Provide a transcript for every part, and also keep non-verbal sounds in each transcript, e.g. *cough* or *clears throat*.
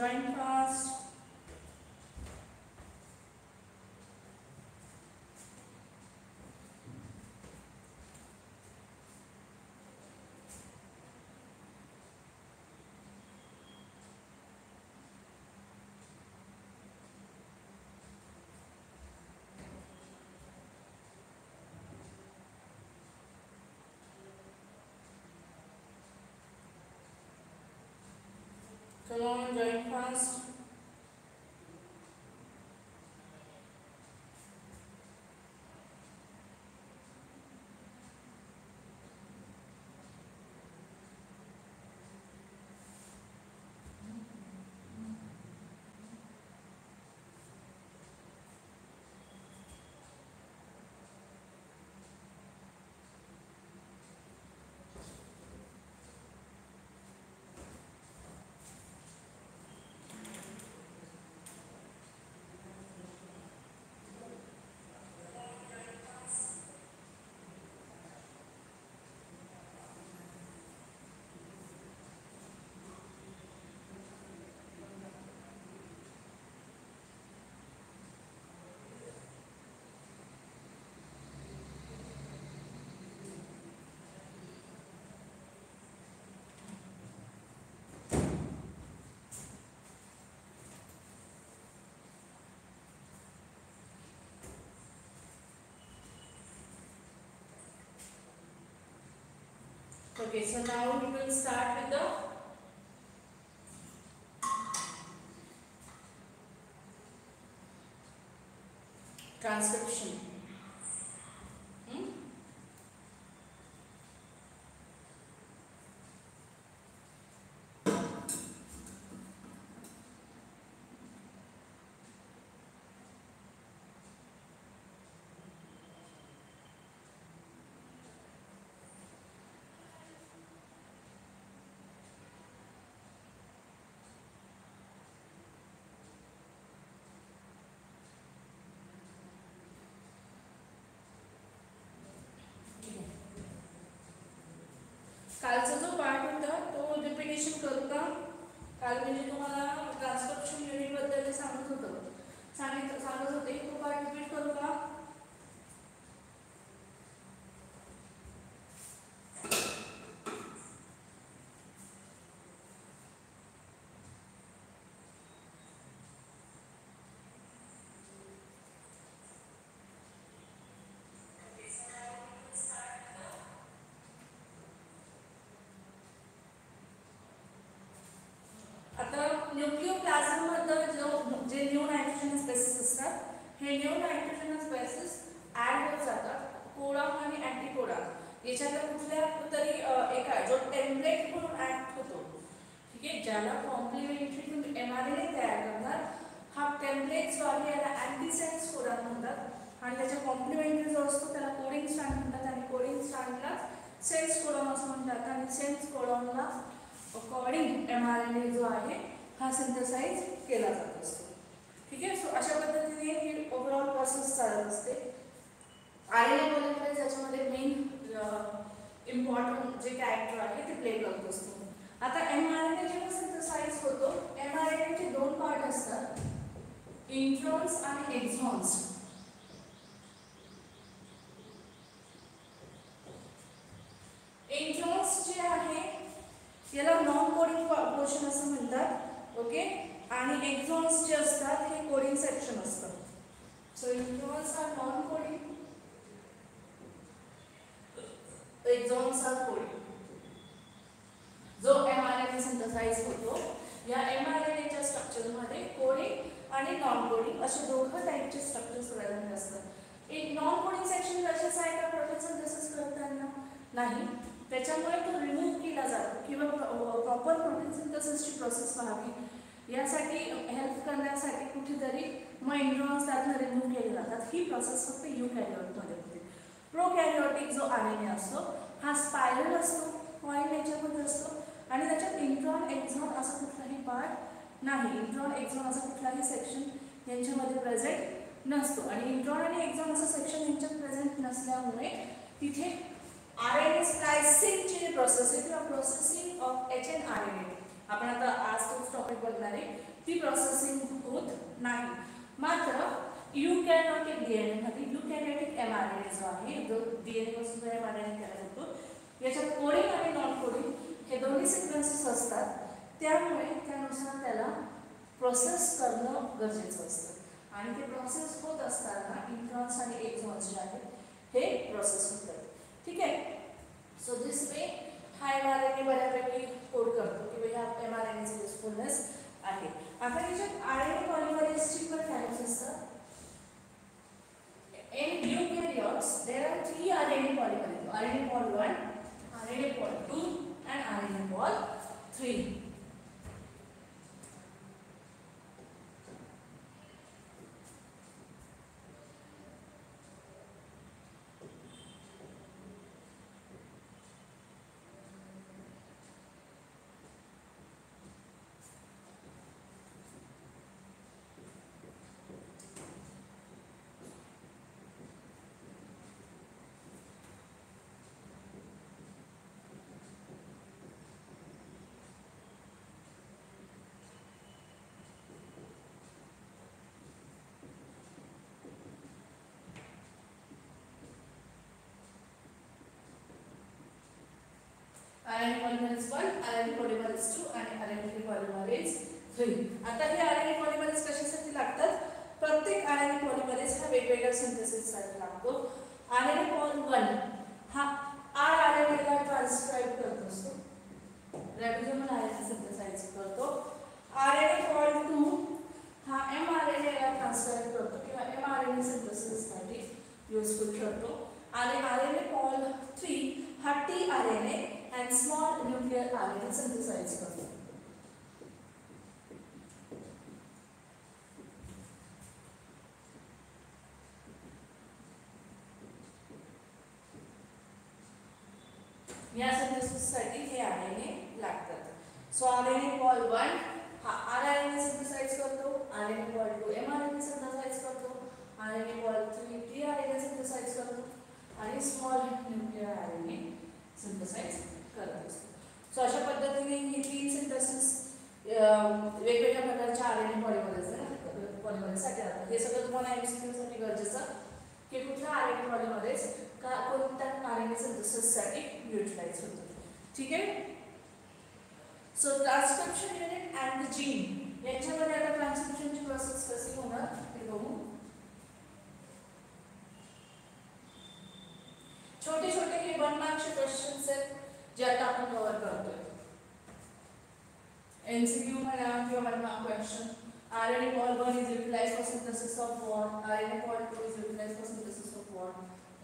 join fast. 我们这一块。Porque senão é o pensar começar com a transcrição. कालचा जो part होता तो रिपिटेशन करू का? काल म्हणजे तुम्हाला ट्रान्सक्रिप्शन युनिटबद्दल सांगत होतं. सांगित सांगत होते तो पार्ट रिपीट करू का आता न्यूक्लिओप्लाझममध्ये जो जे न्यू नायट्रोजन स्पेसिस असतात हे न्यू नायट्रोजन स्पेसिस ऍड होत जातात कोडॉन आणि अँटीकोडॉन याच्यातल्या कुठल्या तरी एका जो टेम्पलेट म्हणून ऍक्ट होतो. ठीक आहे? ज्याला complementary M R N A तयार करणार हा टेम्पलेट जो आहे याला अँटीसेन्स कोडॉन म्हणतात. आणि त्याच्या कॉम्प्लिमेंटरी जो असतो त्याला कोडिंग स्टँड म्हणतात आणि कोडिंग स्टँडला सेन्स कोडॉन असं म्हणतात. आणि sense कोडॉनला according M R N A जो आहे हा सिंथसाईज केला जात असतो. ठीक आहे? सो अशा पद्धतीने ही ओव्हरऑल प्रोसेस चालत असते. R N A main important जे कॅरेक्टर आहे ते प्ले करत असतो. आता एम आर एन ए जेव्हा सिंथसाईज होतो एम आर एन एचे दोन पार्ट असतात. इंट्रॉन्स आणि एक्झॉन्स इंट्रॉन्स जे आहे याला नॉन कोडिंग पोर्शन असं म्हणतात. ओके? आणि एक्झॉन्स जे असतात हे कोडिंग सेक्शन असतं so introns are non coding exons are coding जो M R N A synthesize होतो या एम आर एन एच्या स्ट्रक्चरमध्ये कोडिंग आणि नॉन कोडिंग असे दोघं टाईपचे स्ट्रक्चर्स प्रेझेंट असतात. एक नॉन कोडिंग सेक्शन कशाचं आहे का प्रोफेसर सिंथेसिस करताना. नाही. त्याच्यामुळे तो रिमूव्ह केला जातो किंवा प्रॉपर प्रोटीन सिंथेसिसची प्रोसेस व्हावी. यासाठी हेल्प करण्यासाठी कुठेतरी मग इंड्रॉन्स त्यातनं रिमूव्ह केले जातात. ही प्रोसेस फक्त यू कॅरिओटमध्ये होते. प्रो कॅरिओटिक जो आलेले असतो हा स्पायरल असतो कॉईल याच्यामध्ये असतो आणि त्याच्यात इंट्रॉन एक्झॉन असं कुठलाही पार्ट नाही. इंट्रॉन एक्झॉन असं कुठलाही सेक्शन यांच्यामध्ये प्रेझेंट नसतो. आणि इंट्रॉन आणि एक्झॉन असं सेक्शन यांच्यात प्रेझेंट नसल्यामुळे तिथे आर एन ए स्प्लायसिंगची प्रोसेस आहे किंवा processing of H N R N A आपण आता आज तोच टॉपिक बघणार आहे. ती प्रोसेसिंग होत नाही. मात्र युकॅरियोटिक डीएनए मध्ये एन ए जो आहे जो डीएनए पासून एन ए केला होतो याच्यात कोडिंग आणि नॉन कोडिंग हे दोन्ही सिक्वेन्सेस असतात. त्यामुळे त्यानुसार त्याला प्रोसेस करणं गरजेचं असतं. आणि ते प्रोसेस होत असताना इंट्रॉन्स आणि एक्झॉन्स जे आहेत हे प्रोसेस होतात. ठीक आहे? सो दिस मी हा एम आर एन ए बऱ्यापैकी कोड करतो की ह्या एम आर एन एचे युजफुलनेस आहे. आता याच्यात आर एन ए पॉलिमरेजची पण टाईप्स असतात. In nucleotides there are three R N A polymerase R N A pol one R N A pol two and R N A pol three RNA polymerase one RNA polymerase two आणि RNA polymerase three. आता हे RNA polymerase कशासाठी लागतात? प्रत्येक RNA polymerase हा वेगवेगळ्या सिंथेसिससाठी लागतो. आरएनए पॉल वन हा आर आरएनए ला ट्रान्सक्राइब करतो सो रायबोसोम ला आरएनए सिंथेसाइज करतो. आरएनए पॉल टू हा एम आरएनए ला ट्रान्सक्राइब करतो किंवा एम आरएनए सिंथेसिससाठी यूजफुल ठरतो आणि आरएनए पॉल थ्री हा T RNA and small nuclear RNA synthesize करतो या सिंथेसिससाठी हे RNA लागतात. सो RNA पॉल 1 हा RNA सिंथेसाइज करतो RNA पॉल 2 mRNA सिंथेसाइज करतो RNA पॉल 3 tRNA सिंथेसाइज करतो आणि स्मॉल न्यूक्लियर RNA सिंथेसाइज करतो सो अशा पद्धतीने ही तीन सिंथेसिस वेगवेगळ्या प्रकारच्या आर एन ए पॉलिमरेज पॉलिमरेजसाठी हे सगळं तुम्हाला M C R N A polymerase का आर एन ए सिंथेसिससाठी युटिलाइज होतो. ठीक आहे? So transcription unit and gene यांच्यामध्ये आता प्रोसेस कशी होणार ते छोटे छोटे हे वन मार्कचे क्वेश्चन्स आहेत. जे आता आपण कव्हर करतोय. एनसीक्यू म्हणा किंवा one mark question R N A pol one is utilize for synthesis of what R N A pol two is utilize for synthesis of what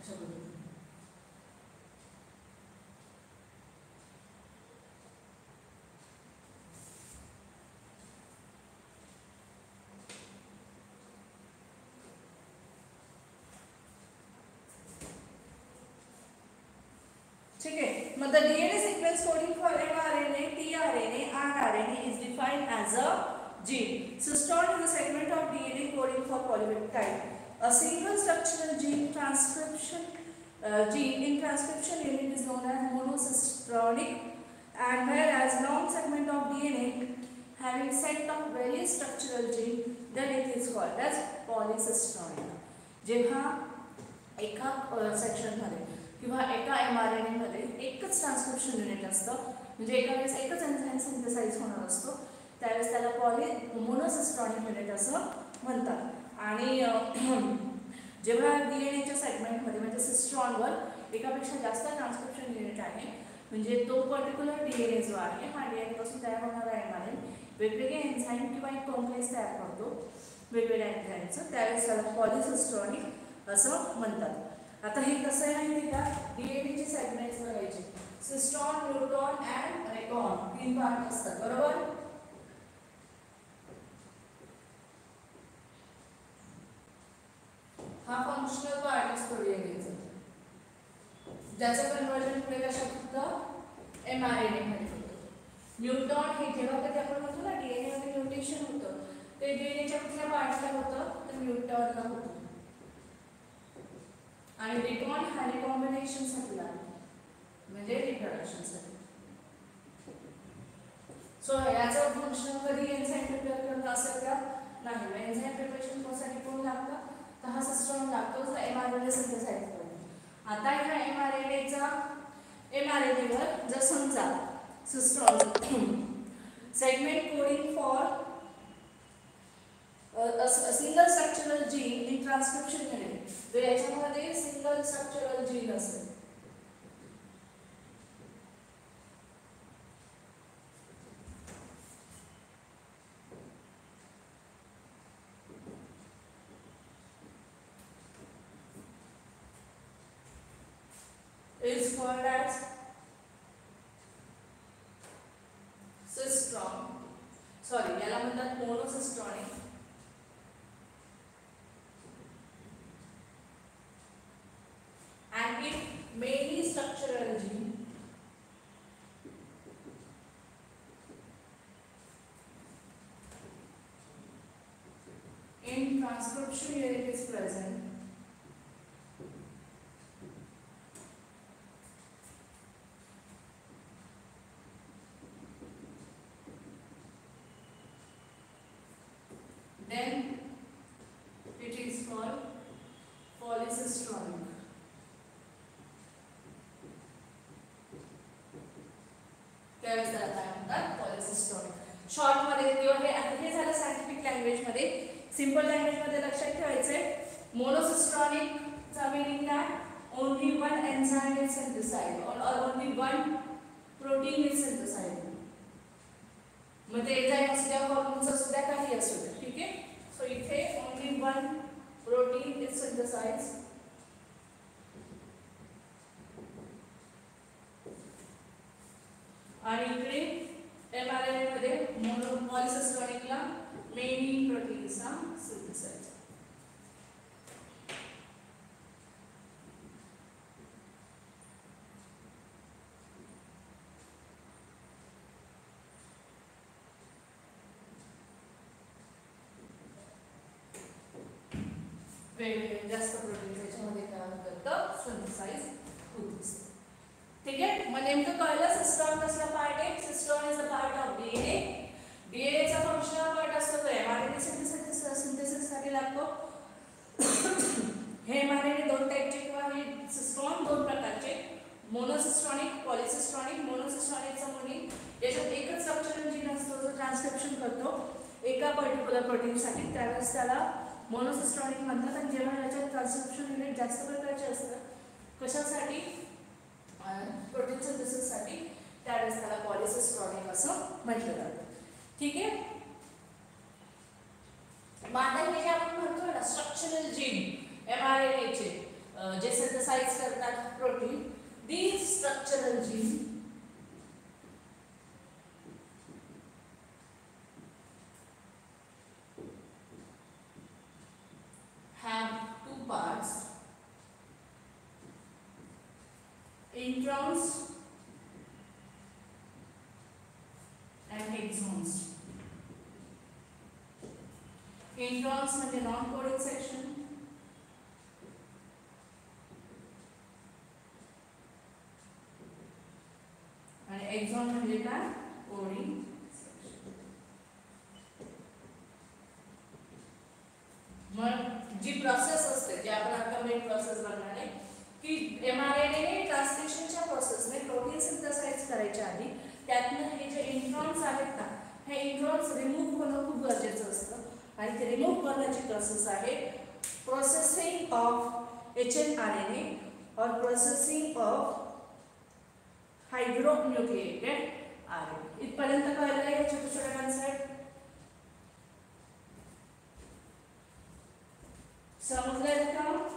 अशा पद्धतीने. ठीक है मत DNA sequence coding for M R N A T R N A R R N A is defined as a gene so stored in the segment of DNA coding for polypeptide a single structural gene transcription gene in transcription unit is known as monocistronic and where as long segment of DNA having set of very structural gene then it is called as polycistronic जेव्हा एका सेक्शनमध्ये किंवा एका M R N एमध्ये एकच transcription unit असतं. म्हणजे एका वेळेस एकच एन्झाईम सिंथेसाईज होणार असतो. त्यावेळेस त्याला पॉली मोनोसिस्ट्रॉनिक युनिट असं म्हणतात. आणि *clears throat* जेव्हा डी एन एच्या सेगमेंटमध्ये म्हणजे सिस्ट्रॉनवर एकापेक्षा जास्त ट्रान्सक्रिप्शन युनिट आहे म्हणजे तो पर्टिक्युलर डी एन ए जो आहे हा डी एन एपासून तयार होणारा एम आर एन वेगवेगळे एन्झाईम किंवा एक कॉम्प्लेक्स तयार करतो. वेगवेगळ्या एन्झाईमचं त्यावेळेस त्याला पॉलिसिस्ट्रॉनिक असं म्हणतात. आता हे कसं आहे माहिती का? डीएटीचे सेगमेंट्स बघायचे. सिस्टॉन न्यूट्रॉन अँड रेकॉन तीन पार्ट असतात बरोबर? हा फंक्शनल पार्ट असतो डीएनएचा ज्याचं कन्वर्जन पुढे कशात होतं एम आर एन ए मध्ये होतं. न्यूट्रॉन हे जेव्हा कधी आपण म्हणतो ना डीएनए मध्ये म्युटेशन होतं. ते डीएनएच्या कुठल्या पार्टला होतं? तर न्यूट्रॉनला होतं. आणि रिकॉन हा कॉम्बिनेशनसाठी लागतो म्हणजे रिप्रोडक्शनसाठी सो याचं फंक्शन कधी एन्झाईम प्रिपेअर करत असेल का? नाही मग एन्झाईम प्रिपरेशन कोणसाठी कोण लागतं? तर हा सिस्टम लागतो जो M R N A synthesize करतो आता ह्या एम आर एन एचा एम आर एन एवर जर समजा system segment coding for single structural gene in transcription unit तर याच्यामध्ये सिंगल स्ट्रक्चरल जीन असेल. Is called as cistron sorry याला म्हणतात monocistronic and it mainly structural gene in transcription unit is present then it is called polycystronic त्यावेळेस त्याला काय म्हणतात पॉलिसिस्टॉनिक शॉर्टमध्ये किंवा हे आता हे झालं सायंटिफिक लँग्वेज सिंपल सिंपल लँग्वेजमध्ये लक्षात ठेवायचे मोनोसिस्ट्रॉनिकचा मिनिंग काय only one enzyme is synthesized और only one protein is synthesized मग ते एन्झाइम असू द्या हॉर्मोन्स असू द्या काही असू द्या. ठीक आहे? सो इथे only one protein is synthesize आणि इकडे एम आर एनमध्ये मोनो पॉलिसिस्टॉनिकला मेनी प्रोटीनचा सिंथेसाइज वेगवेगळे जास्त प्रोटीन त्याच्यामध्ये काय करतं. सनसाईज होत असतं. ठीक आहे? मग नेमकं कळलं सिस्टम कसला पार्ट आहे? System is a part of DNA डीएनएचा functional part असतो तो एमआरएनए सिंथेसिस सिंथेसिससाठी लागतो. हे एम आर एन दोन टाईपचे किंवा हे सिस्टॉन दोन प्रकारचे. मोनोसिस्टॉनिक पॉलिसिस्टॉनिक मोनोसिस्टॉनिकचा म्हणून याच्यात एकच स्ट्रक्चरल जीन असतो जो ट्रान्सक्रिप्शन करतो. एका पर्टिक्युलर प्रोटीनसाठी त्यावेळेस त्याला मोनोसिस्टॉनिक म्हणतात आणि जेव्हा याच्यात ट्रान्सक्रिप्शन युनिट जास्त प्रकारचे असतात कशासाठी? प्रोटीन सिंथेसिससाठी त्यावेळेस त्याला पॉलिसिस्ट्रॉनिक असं म्हटलं जातं. ठीक आहे? मग आता हे आपण म्हणतो ना structural gene M R N एचे जे सिंथेसाइज करतात protein these structural gene have two parts. Introns and exons. Introns and the non-coding section. And exon and data coding मग जी प्रोसेस असते जी आपण आता मेन प्रोसेस बघणार आहे की एम आर एन ए ट्रान्सलेशनच्या प्रोसेसने प्रोटीन सिंथेसाइज करायच्या आधी त्यातनं हे जे इंट्रॉन्स आहेत ना हे इंट्रॉन्स रिमूव्ह होणं खूप गरजेचं असतं. आणि ते रिमूव्ह करण्याची प्रोसेस आहे processing of H N R N A और processing of hydronucleated R N इथपर्यंत कळलं आहे छोटे छोटे कन्सेप्ट समजलं का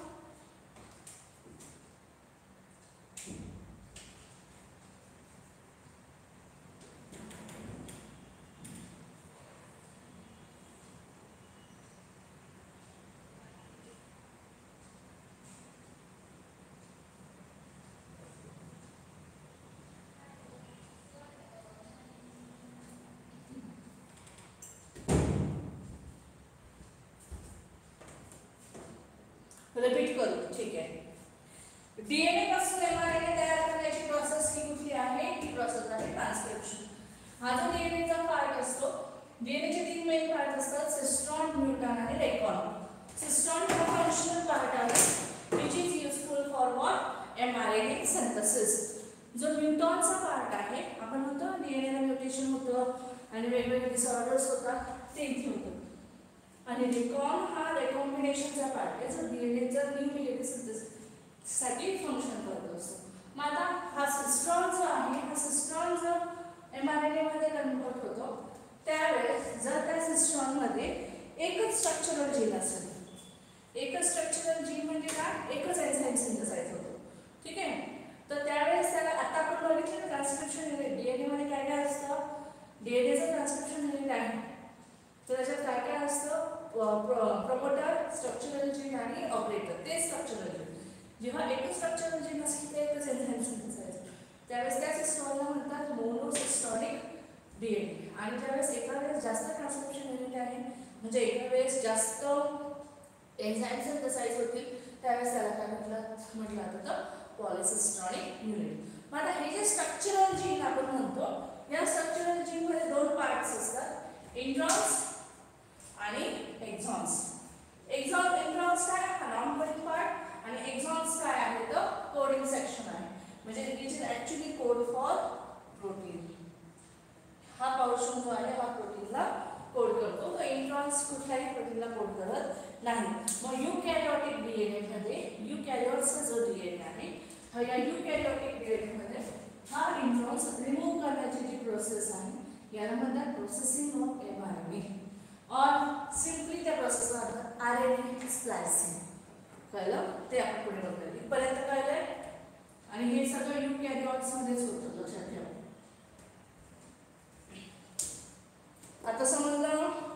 रिपीट करू ठीक आहे. डीएनए पासून एमआरएनए तयार करण्याची प्रोसेस ही कुठली आहे? ही प्रोसेस आहे ट्रान्सक्रिप्शन हा जो डीएनएचा पार्ट असतो डीएनएचे तीन मेन पार्ट असतात सिस्ट्रॉन म्युटॉन आणि रेकॉन सिस्ट्रॉन हा फंक्शनल पार्ट आहे which is useful for what mRNA synthesis जो म्युटॉनचा पार्ट आहे आपण म्हणतो डीएनएला म्युटेशन होतं आणि वेगवेगळे डिसऑर्डर्स होतात ते इथे होतं. आणि रिकॉन हा रेकॉम्बिनेशनचा पार्ट आहे. जर डीएनएचा न्यू मेडिसिनसाठी फंक्शन करत असतो मग आता हा सिस्ट्रॉन जो आहे हा सिस्ट्रॉन जर एम आर एन एमध्ये कन्वर्ट होतो त्यावेळेस जर त्या सिस्ट्रॉनमध्ये एकच स्ट्रक्चरल जीन असेल. एकच स्ट्रक्चरल जीन म्हणजे काय? एकच एन्झाईम सिंथसाइज होतो. ठीक आहे? तर त्यावेळेस त्याला आता आपण बघितलं ट्रान्सक्रिप्शन डी एनमध्ये काय काय असतं? डीएनएचं ट्रान्सक्रिप्शन युनिट आहे. तर त्याच्यात काय काय असतं? प्रमोटर स्ट्रक्चरल जीन आणि ऑपरेटर ते स्ट्रक्चरल जीन जेव्हा एकच स्ट्रक्चरल जीन असेल ते एकच एन्झाईम सिंथेसाइज त्यावेळेस त्या सिस्टॉलला म्हणतात मोनोसिस्टॉलिक डीएनए आणि ज्यावेळेस एका वेळेस जास्त ट्रान्सक्रिप्शन युनिट आहे म्हणजे एका वेळेस जास्त एन्झाईम सिंथेसाइज होतील त्यावेळेस त्याला काय म्हटलं म्हटलं जातं पॉलिसिस्टॉनिक युनिट मग आता हे जे स्ट्रक्चरल जीन आपण म्हणतो या स्ट्रक्चरल जीनमध्ये दोन पार्ट्स असतात. इंड्रॉन्स आणि एक्झॉन्स एक्झॉन इंट्रॉन्स काय? हा नॉन पार्ट आणि एक्झॉन्स काय आहे? तर कोडिंग सेक्शन आहे. म्हणजे it is actually code for protein हा पोर्शन जो आहे, हा प्रोटीनला कोड करतो. तो इंट्रॉन्स कुठल्याही प्रोटीनला कोड करत नाही. मग यू कॅरिओटिक डीएनए मध्ये यू कॅरिओट्सचा जो डीएनए आहे, हा या यू कॅरिओटिक डीएनए मध्ये, हा इंट्रॉन्स रिमूव्ह करण्याची जी प्रोसेस आहे, याला म्हणतात प्रोसेसिंग ऑफ़ एमआरएनए और सिम्पली त्या प्रोसेसला म्हणतात आर एन ए स्प्लायसिंग कळलं? ते आपण पुढे बघूया. इथपर्यंत कळलंय? आणि हे सगळं यू कॅरिऑट्स होतं लक्षात ठेवा. आता समजलं?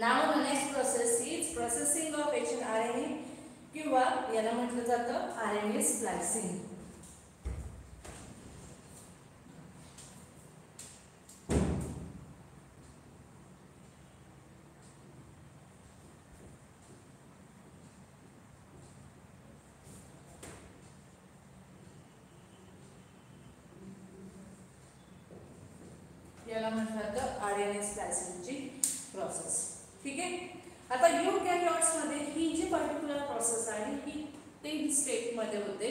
Now the processing of is R N A किंवा याला म्हटलं जातं आर एन ए स्प्लायसिंग याला म्हटलं जातं आर एन ए स्प्लायसिंगची प्रोसेस ठीक आहे? आता यू मध्ये ही जी पर्टिक्युलर प्रोसेस आहे ही तीन स्टेपमध्ये होते.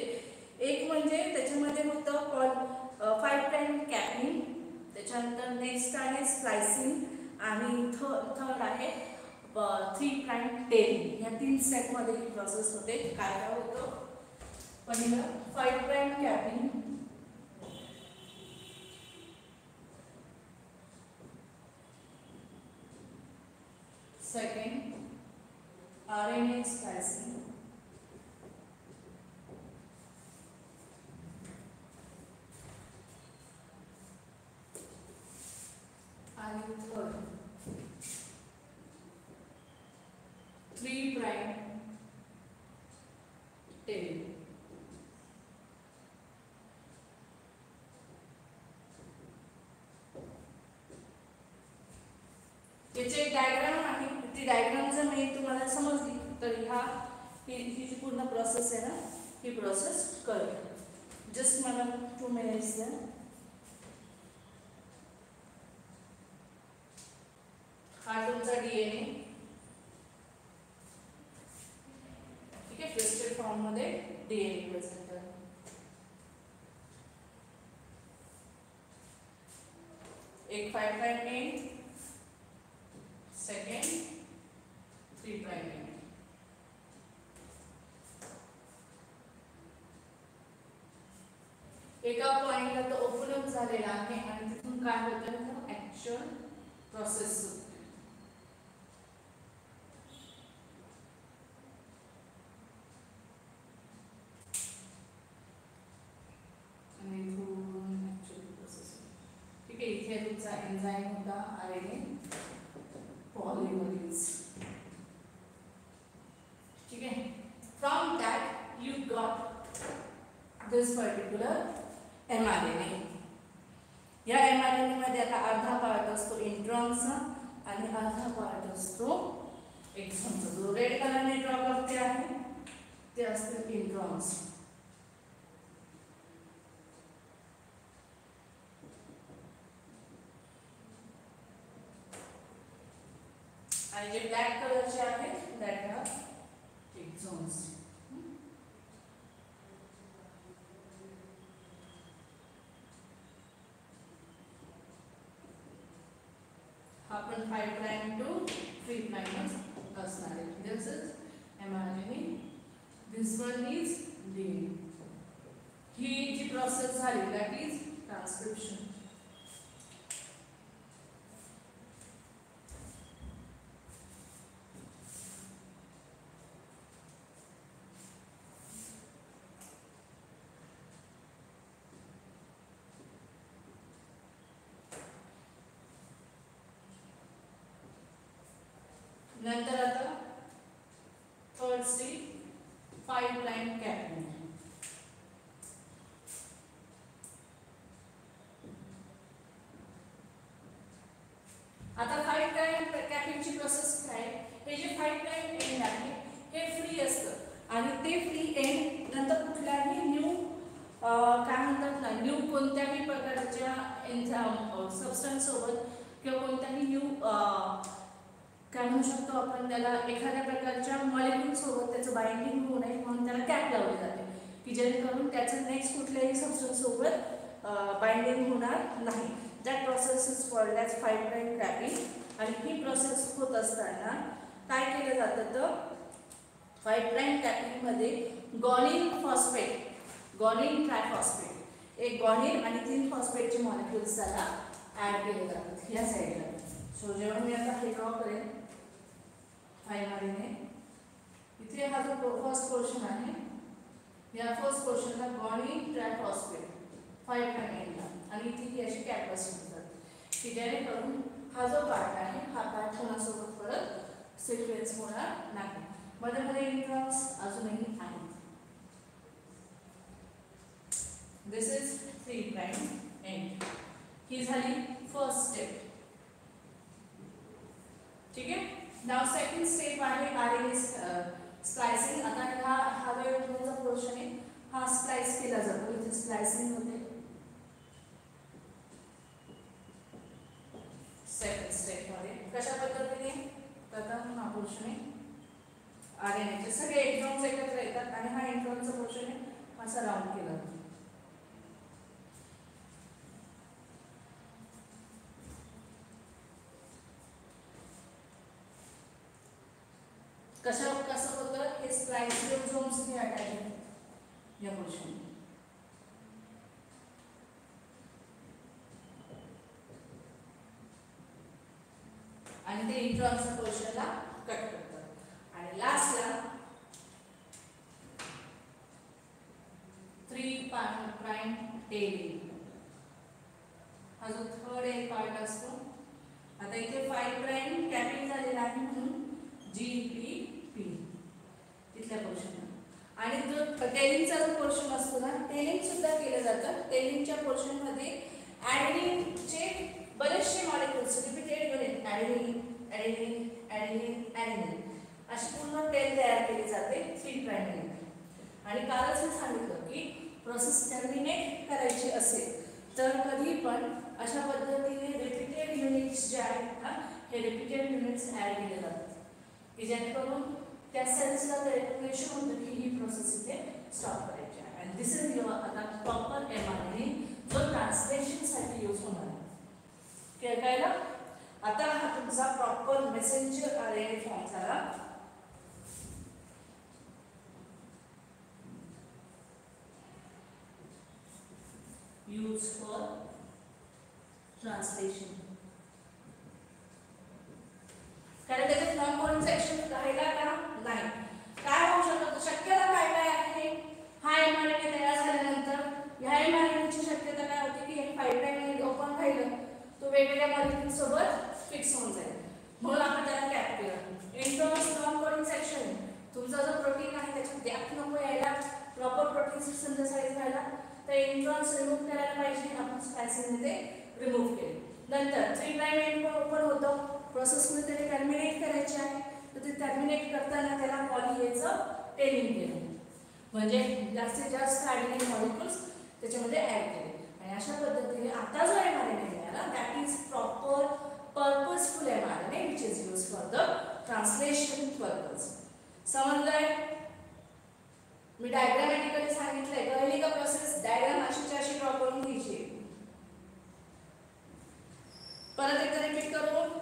एक म्हणजे त्याच्यामध्ये होतं कॉल फाईव्ह टाईम कॅपिंग त्याच्यानंतर नेक्स्ट आहे स्लायसिंग आणि थ थर्ड आहे थ्री प्राईम टेलिंग या तीन स्टेपमध्ये ही प्रोसेस होते. काय काय होतं? पहिलं five prime capping Second, RNA splicing. And third, three prime tail. जे डायग्राम आहे ती डायग्राम जर मी तुम्हाला समजली तर ह्या ही ही जी पूर्ण प्रोसेस आहे ना ही प्रोसेस कळेल जस्ट मला टू मिनिट्स द्या. हा तुमचा डीएनए ठीक आहे ट्विस्टेड फॉर्ममध्ये डीएनए प्रेझेंट आहे. एक फाईव्ह प्राइम प्रोसेस आणि ठीक आहे होता आर एन ए ठीक आहे from that you got this particular M R N A या एम आर एन एमध्ये आता अर्धा पार्ट असतो इंट्रॉनचा आणि अर्धा पार्ट असतो एक्झॉनचा जो रेड कलरने ड्रॉ करते आहे ते असते इंट्रॉन्स आणि जे ब्लॅक कलरचे आहेत दॅट आर एक्झॉन्स हा five prime to असणार आहे this is imagining this one is the he G process झाली दॅट इज ट्रान्सक्रिप्शन नंतर की जेणेकरून त्याचं नेक्स्ट कुठल्याही सबस्टन्ससोबत बाइंडिंग होणार नाही. That process is called as five prime आणि ही प्रोसेस होत असताना काय केलं जातं तर फाईव्ह प्राईम कॅपिंगमध्ये गॉनिन फॉस्फेट गॉनिन ट्रायफॉस्फेट एक गॉनिन आणि तीन फॉस्फेटचे मॉलिक्युल्स त्याला ॲड केले जातात या साईडला सो जेव्हा मी आता हे ड्रॉ करेन फायमारीने इथे हा जो फर्स्ट पोर्शन आहे या फर्स्ट पोर्शनला ट्रॅक हॉस्पिटल फाईव्ह प्राईमला आणि इथे ही अशी कॅपस म्हणतात की जेणेकरून हा जो पार्ट आहे हा पार्ट कोणासोबत परत सिक्वेन्स होणार नाही. मध्ये मध्ये इंट्रॉन्स अजूनही आहेत this is three prime end ही झाली फर्स्ट स्टेप ठीक आहे? नाव सेकंड स्टेप आहे आर एन एस स्लायसिंग आता हा पोर्शन आहे हा स्लाइस केला जातो. इथे स्लायसिंग होते. सेकंड स्टेपमध्ये. कशा पद्धतीने? प्रथम हा पोर्शन आहे आर एन एचे सगळे इलेक्ट्रॉन्स एकत्र येतात आणि हा इलेक्ट्रॉनचा पोर्शन आहे असा राऊंड केला जातो कशा कसं होतं हे स्प्लायसिओझोम्सने अटॅच होतं या पोर्शन आणि ते इंट्रॉनच्या पोर्शनला कट करतात आणि लास्टला थ्री प्राईम टेलिंग हा जो थर्ड एक पार्ट असतो आता इथे फाईव्ह प्राईम कॅपिंग झालेला आहे म्हणून जी पी पी तिथल्या पोर्शन आणि जो टेलिंगचा जो पोर्शन असतो ना टेलिंग सुद्धा केलं जातं टेलिंगच्या पोर्शनमध्ये ॲडेनिनचे बरेचसे molecules repeated unit adenine adenine adenine adenine अशी पूर्ण टेन तयार केली जाते थ्री प्राईम आणि कालच मी सांगितलं की प्रोसेस टर्मिनेट करायची असेल तर कधी पण अशा पद्धतीने रिपीटेड युनिट्स जे आहेत ना हे रिपीटेड युनिट्स ॲड केले जातात. की जेणेकरून त्या सेल्सला ते रेकग्नेशन होतं की ही प्रोसेस इथे स्टॉप करायची आहे. आणि दिस इज युअर आता प्रॉपर एम आर जो ट्रान्सलेशनसाठी यूज होणार आहे. कळायला आता हा तुमचा proper messenger R N form झाला. यूज फॉर ट्रान्सलेशन कारण त्याचे फॉर्म भरून सेक्शन राहिला का? नाही. काय होऊ शकतं? शक्यता काय काय आहे? हा एमआरएनए तयार झाल्यानंतर ह्या एमआरएनएची शक्यता काय होती की हे फाईव्ह ओपन राहिलं. तो वेगवेगळ्या मॉलिक्यूल फिक्स होऊन जाईल. म्हणून आपण त्याला कॅप केलं. इंट्रोमस नॉन कोडिंग सेक्शन तुमचा जो प्रोटीन आहे त्याच्यात गॅप नको यायला. प्रॉपर प्रोटीन सिंथेसाइज व्हायला तर इंट्रॉन्स रिमूव्ह करायला पाहिजे. आपण स्पॅसिंगने ते रिमूव्ह केले. नंतर थ्री प्राईम एंड ओपन होतं. प्रोसेस कुठेतरी टर्मिनेट करायची आहे. तर ते टर्मिनेट करताना त्याला पॉली यायचं टेनिंग केलं. म्हणजे जास्तीत जास्त ॲडिनिक मॉलिक्युल्स त्याच्यामध्ये ॲड केले. आणि अशा पद्धतीने आता जो एम आर एन ए मिळाला that is proper purposeful M R N A which is use for the translation purpose समजलंय मी डायग्रामॅटिकली सांगितलंय. कळली का प्रोसेस डायग्राम अशीच्या अशी ड्रॉ करून घ्यायची. परत एकदा रिपीट करून.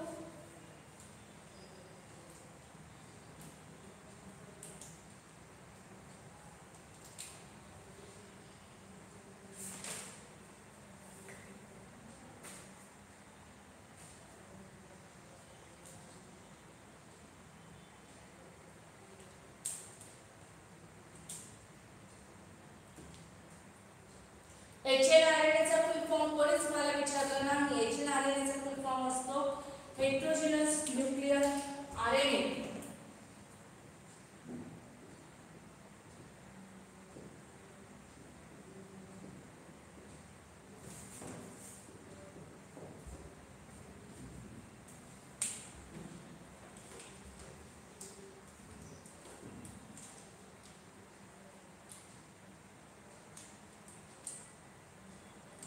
एच एन आर एन एचा फुल फॉर्म कोणीच मला विचारलं नाही. एच एन आर एन एचा फुल फॉर्म असतो. Heterogeneous nuclear R N A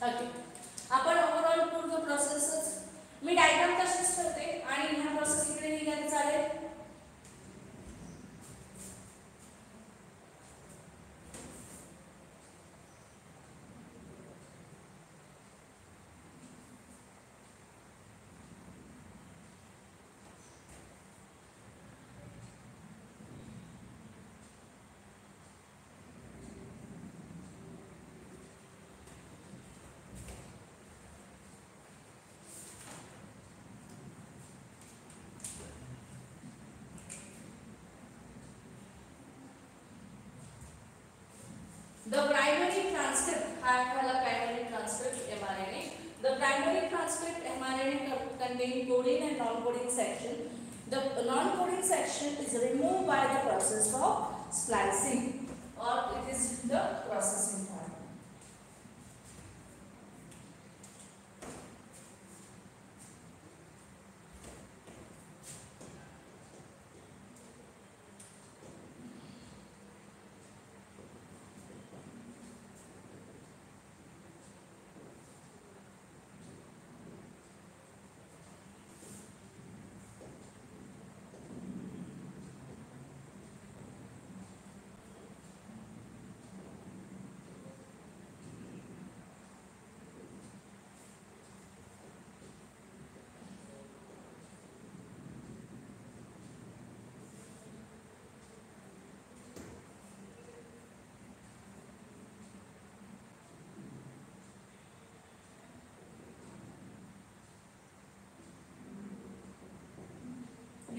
okay आपण ओव्हरऑल पूर्ण प्रोसेसच मी डायग्राम कसं The primary transcript, have a primary transcript mRNA. The primary transcript mRNA co- contain coding and non-coding section. The non-coding section is removed by the process of splicing or it is the processing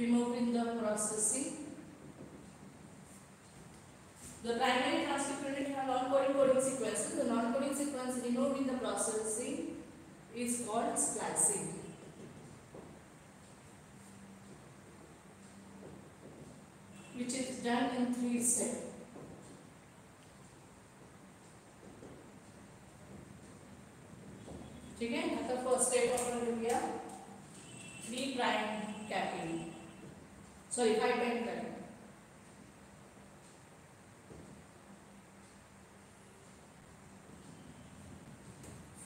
removing the processing. The primary transcript unit have non-coding coding sequences. The non-coding sequence removed in the processing is called splicing. Which is done in three steps. So if I tend that,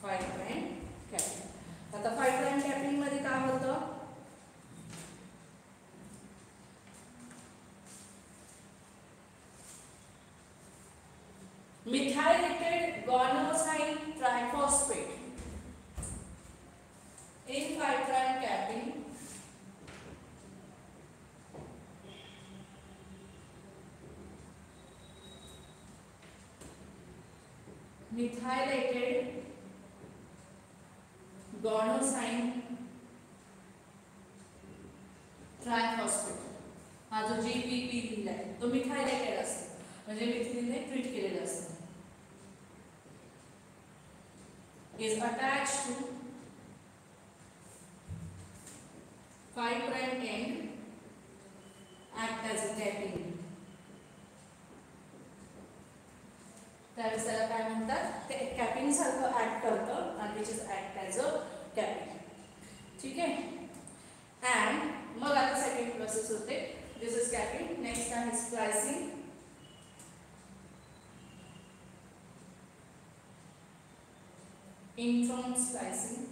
five prime capping आता five prime capping मध्ये काय होतं? Methylated guanosine triphosphate methylated gonosine triphosphate हा जो जी P P दिलेला आहे तो मिथायलेटेड असतो. म्हणजे मिथिलीने ट्रीट केलेला असतो. इज अटॅच टू In 率是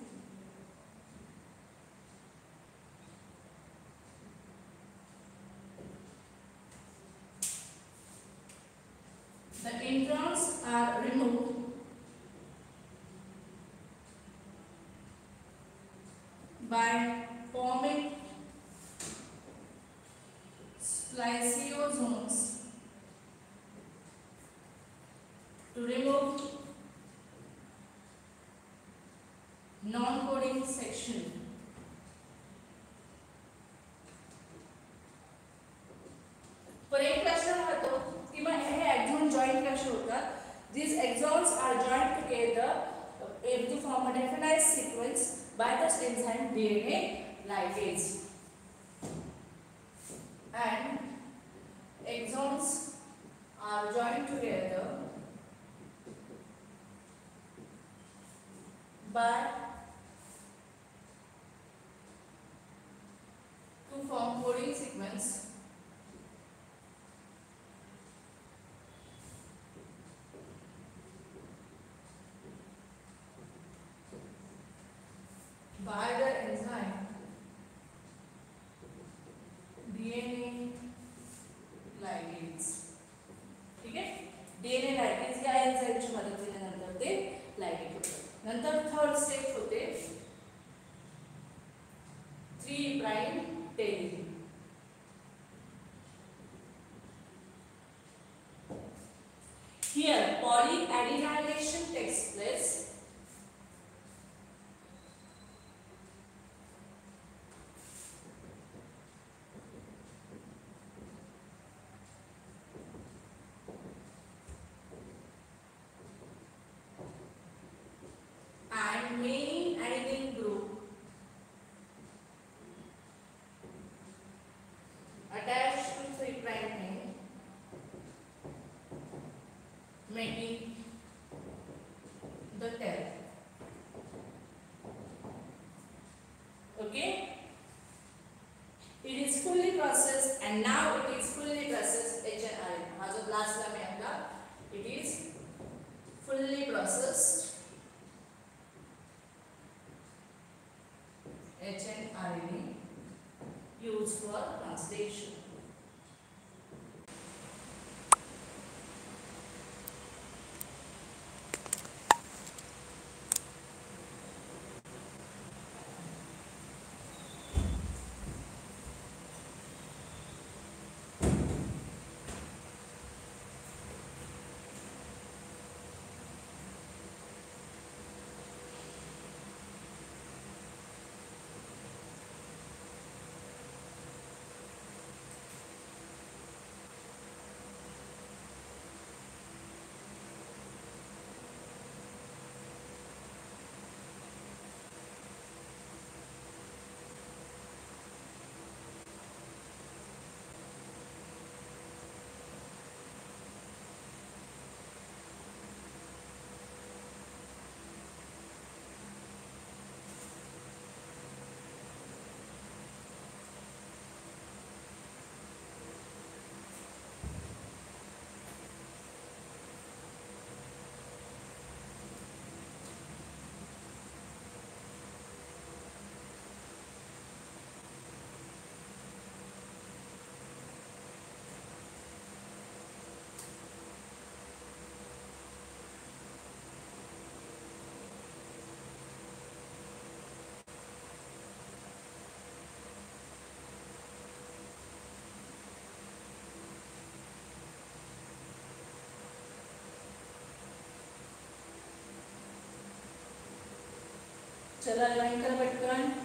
चला रवाईकर पटकन.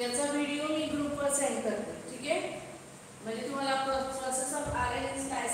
याचा व्हिडिओ मी ग्रुपवर सेंड करते ठीक आहे? म्हणजे तुम्हाला प्रोसेस ऑफ आर एन काय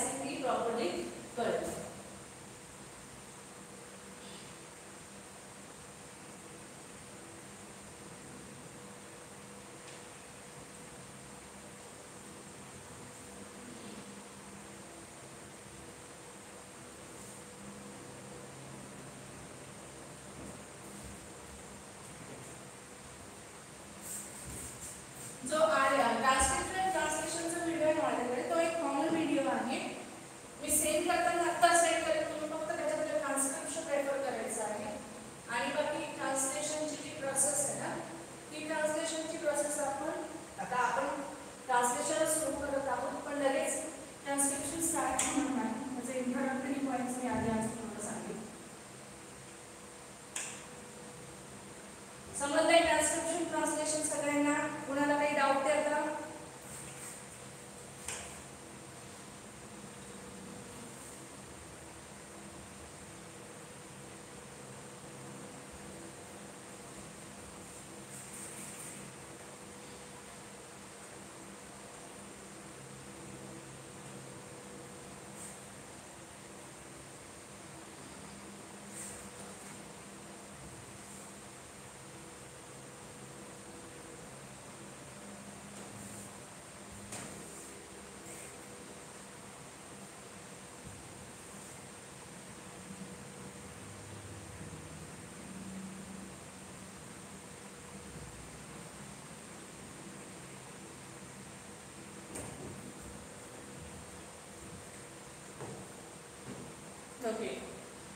ओके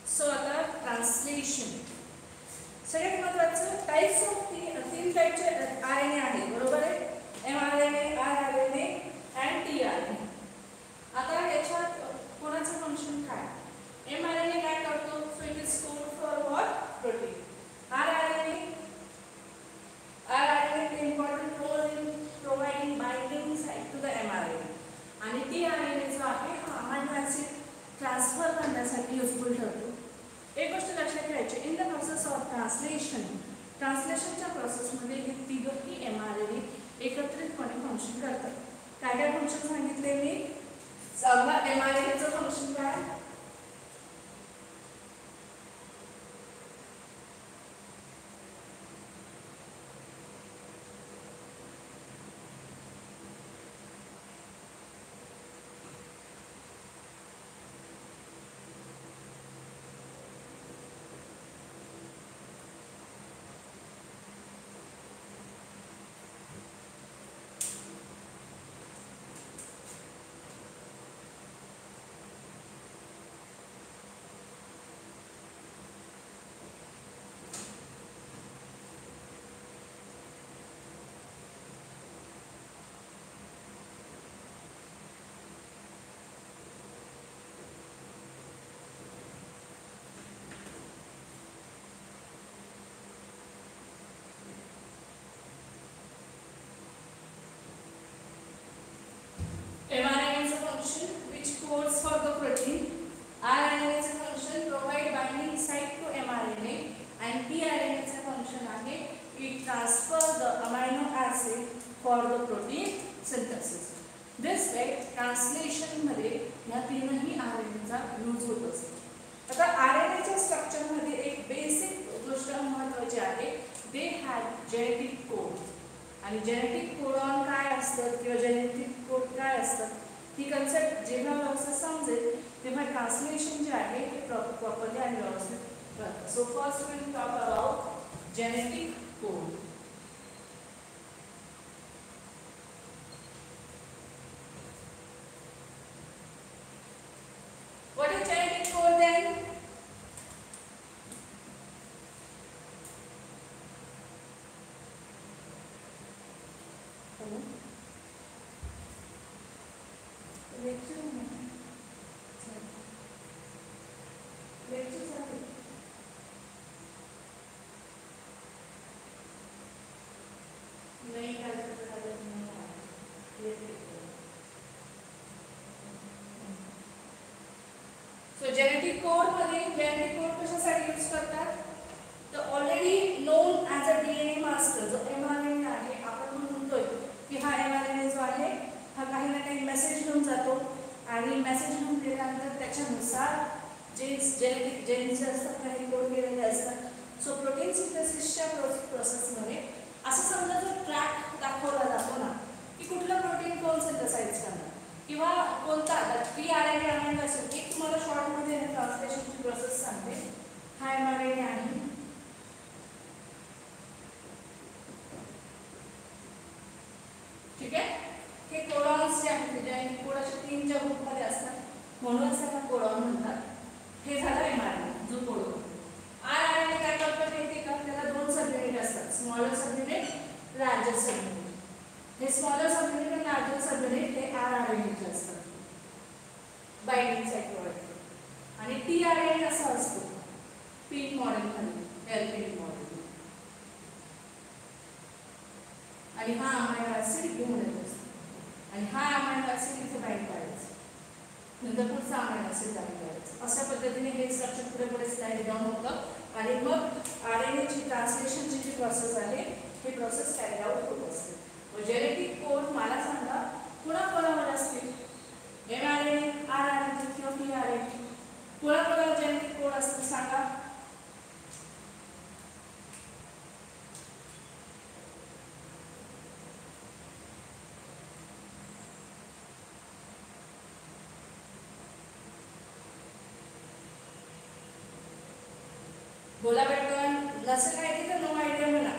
सो आता ट्रान्सलेशन सगळ्यात महत्वाचं टाईप्स ऑफ तीन टाईपचे आर एन ए आहे बरोबर आहे? ट्रान्सलेशनमध्ये ह्या तीनही आर एन एचा यूज होत असतो. आता आर एन एच्या स्ट्रक्चरमध्ये एक बेसिक गोष्ट महत्त्वाची आहे. दे हॅव जेनेटिक कोड आणि जेनेटिक कोडॉन काय असतं किंवा जेनेटिक कोड काय असतं ही कन्सेप्ट जेव्हा व्यवस्थित समजेल तेव्हा ट्रान्सलेशन जे आहे ते प्रॉपरली आणि व्यवस्थित करतात. So first will talk about genetic code What is genetic code then? Lecture में lecture चालू आहे. नहीं काल तक काल नहीं आया ये सो जेनेटिक कोडमध्ये जेनेटिक कोड कशासाठी यूज करतात? तर already known as a D N A master जो एम आर एन आहे आपण म्हणतोय की हा एम आर एन ए जो आहे हा काही ना काही मेसेज घेऊन जातो. आणि मेसेज घेऊन गेल्यानंतर त्याच्यानुसार जे जेनेटिक जेन्स जे असतात काही कोड केलेले असतात. सो प्रोटीन सिंथेसिसच्या प्रोसेसमध्ये असं समजा जर ट्रॅक दाखवला जातो ना की कुठलं प्रोटीन कोण सिंथेसाइज करणार? किंवा कोणता T R N A amino असेल एक तुम्हाला शॉर्ट प्रोसेस सांगते हा एम आर एन ए आहे ठीक आहे हे कोडॉन्स जे आहेत जे कोडाच्या तीनच्या ग्रुपमध्ये असतात म्हणूनच त्यांना कोडॉन म्हणतात हे झालं एम आर एन जो codon R R N A काय करतो माहिती का त्याला दोन सबयुनिट असतात स्मॉलर सबयुनिट लार्जर सबयुनिट हे स्मॉलर सबयुनिट आणि लार्जर सबयुनिट हे आर आर एन एचे असतात बाइंडिंग साईट प्रोडक्ट आणि टी आर एन असा असतो पीक मॉडेलमध्ये एलपीडी मॉडेल आणि हा अमायनो ऍसिड घेऊन येत असतो आणि हा अमायनो ऍसिड इथे बाइंड करायचं नंतर पुढचा अमायनो ऍसिड बाइंड अशा पद्धतीने हे स्ट्रक्चर पुढे पुढे स्लाइड डाऊन होतं. आणि मग आर एन एची ट्रान्सलेशनची जी प्रोसेस आहे ही प्रोसेस कॅरी आउट होत असते. जेनेटिक कोड मला सांगा कुणा कोणावर असतील M R N R R N किंवा पी आर एन कुणा कोणावर जेनेटिक कोड असतील सांगा बोला असं काय माहिती तर नो आयडिया म्हणा.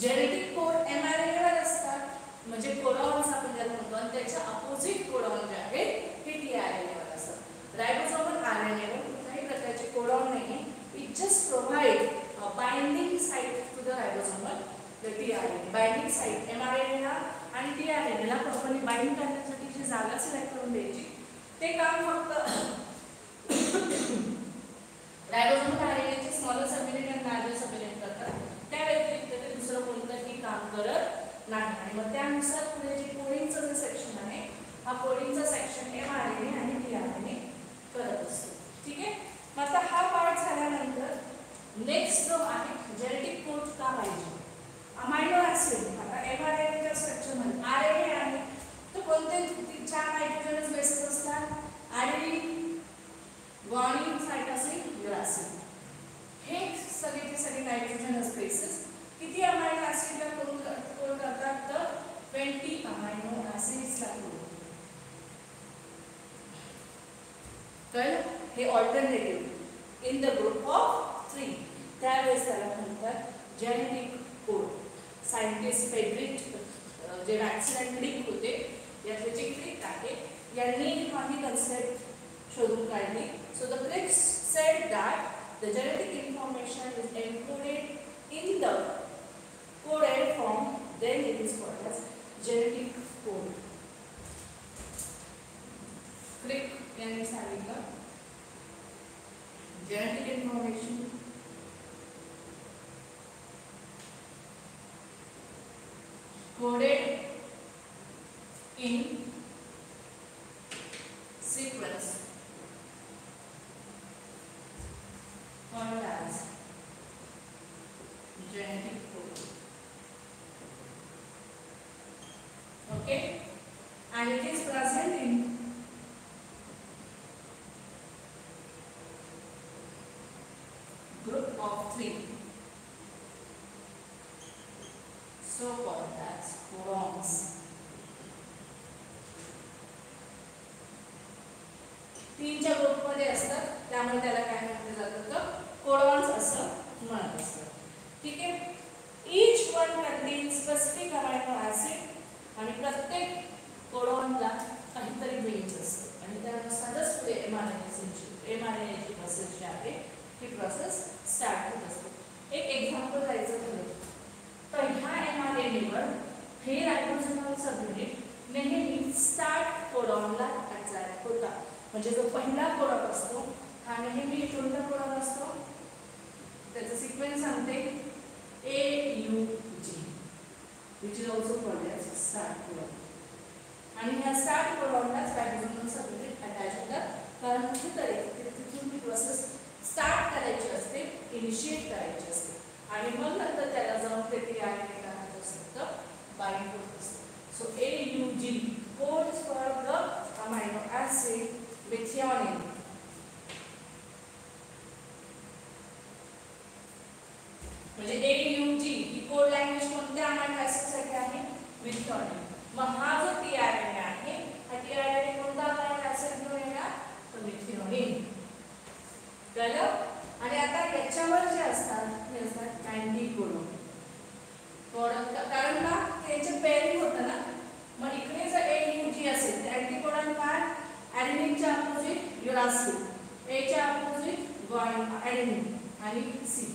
Genetic code M R N वर असतात. म्हणजे कोडॉन्स आपण ज्याला म्हणतो आणि त्याच्या अपोजिट कोडॉन जे आहे हे टी आर एन वर असतात. रायबोसोमल आर एन वर कुठल्याही प्रकारचे कोडॉन नाही It just provide a binding site to the ribosomal, the tRNA. Binding site mRNA M R आणि टी आर एन ला प्रॉपरली बाइंड करण्यासाठी जी जागा सिलेक्ट करून द्यायची. ते काम फक्त ribosomal R N smaller subunit आणि लार्जर सबमिलिट करतात. त्या व्यतिरिक्त ते दुसरं कोणतंही काम करत नाही. आणि मग त्यानुसार पुढे जे कोडिंगचं जे सेक्शन आहे हा कोडिंगचा सेक्शन एम आर एन आणि टी आर एन करत असतो ठीक आहे मग आता हा पार्ट झाल्यानंतर नेक्स्ट जो आहे जेनेटिक कोड का पाहिजे अमायनो ऍसिड आता एम आर एन एच्या स्ट्रक्चरमध्ये आर एन ए आहे तर कोणते ती चार नायट्रोजनस बेसेस असतात आणि गुआनिन सायटोसिन युरासिन हे सगळे सगळे नायट्रोजनस बेसेस किती अमायनो ऍसिडला कोड कोड करतात तर ट्वेंटी अमायनो ऍसिड्सला कोड कळलं हे alternative in the group of three त्यावेळेस त्याला जेनेटिक कोड सायंटिस्ट फेडरिक जे वॅक्सिन अँड क्लिक होते यातले जे क्लिक आहे यांनी काही कन्सेप्ट शोधून काढली so the Crick's said that the genetic information is encoded in the code coded form then it is called as genetic code Crick यांनी सांगितलं genetic information coded in sequence called as genetic code. Okay? And it is present in So called as codons. तीनच्या ग्रुपमध्ये असतात त्यामुळे त्याला काय म्हटलं जातं तर कोडॉन्स असं म्हणत असतं. ठीक आहे? Each one contain specific amino acid आणि प्रत्येक कोडॉनला काहीतरी बेंच असतं. आणि त्यानुसारच पुढे M R M R N एची प्रोसेस जी आहे ती प्रोसेस स्टार्ट होत असते. एक एक्झाम्पल द्यायचं झालं. तर ह्या एम आर एन एवर हे रायबोसोमल सबयुनिट नेहमी स्टार्ट कोडॉनला अट्रॅक्ट होता. म्हणजे जो पहिला कोडॉन असतो हा नेहमी कोणता कोडॉन असतो. त्याचा सिक्वेन्स सांगते. A U G which is also called as start codon आणि ह्या स्टार्ट कोडॉनलाच रायबोसोमल सबयुनिट अटॅच होतात कारण कुठेतरी तिथून ती प्रोसेस स्टार्ट करायची असते इनिशिएट करायची असते. आणि मग नंतर त्याला जाऊन ते टी आर एन काय होत असतं. बाइंड होत असतं so A U G codes for the amino acid methionine. म्हणजे ए यू जी ही कोड लँग्वेज कोणत्या अमायनो ऍसिडसाठी आहे? मिथेनॉइन मग हा जो टी आर एन आहे हा टी आर एन कोणता अमायनो ऍसिड घेऊन येणार? तर मिथेनॉइन कळलं आणि आता याच्यावर जे असतात हे असतात अँटीकोडोन कारण का? त्यांचे पेअरिंग होतं ना मग इकडे जर ए यू जी असेल तर अँटीकोडॉन काय ॲडमिनच्या अपोजिट युरासिन एच्या अपोजिट गॉइन ॲडेनिन आणि सी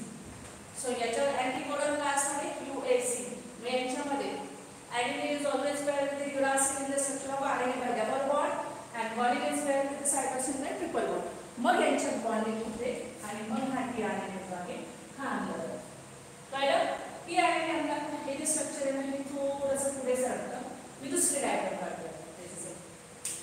सो याच्यावर अँटीकोडॉन काय असणार आहे? यू ए सी मग यांच्यामध्ये adenine is always pair with uracil in the structure of RNA by double bond and body is pair with cytosine the triple bond मग यांच्यात बॉन्डिंग होते आणि मग हा टी आरएनए जो आहे हा आणला कळलं? टी आर एन आणला हे जे स्ट्रक्चर आहे ना हे थोडंसं पुढे सरकतं. मी दुसरी डायग्राम काढतो त्याच्यासाठी